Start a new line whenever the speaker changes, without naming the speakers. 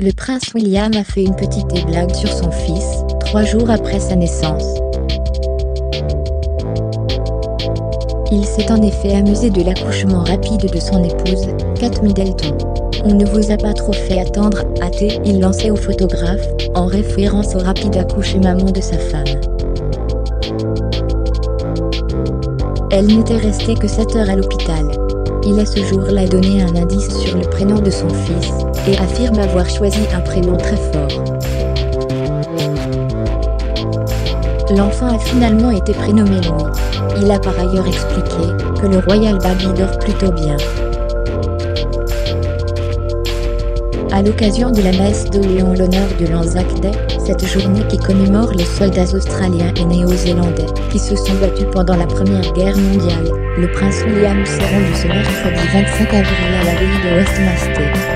le prince William a fait une petite blague sur son fils, trois jours après sa naissance. Il s'est en effet amusé de l'accouchement rapide de son épouse, Kate Middleton. On ne vous a pas trop fait attendre, a-t-il lancé au photographe, en référence au rapide accouchement de sa femme. Elle n'était restée que 7 heures à l'hôpital. Il a ce jour-là donné un indice sur le prénom de son fils, et affirme avoir choisi un prénom très fort. L'enfant a finalement été prénommé Louis. Il a par ailleurs expliqué que le Royal Baby dort plutôt bien. À l'occasion de la messe de Léon l'honneur de l'Anzac Day, cette journée qui commémore les soldats australiens et néo-zélandais qui se sont battus pendant la Première Guerre mondiale, le prince William s'est rendu ce mercredi 25 avril à l'abbaye de Westminster.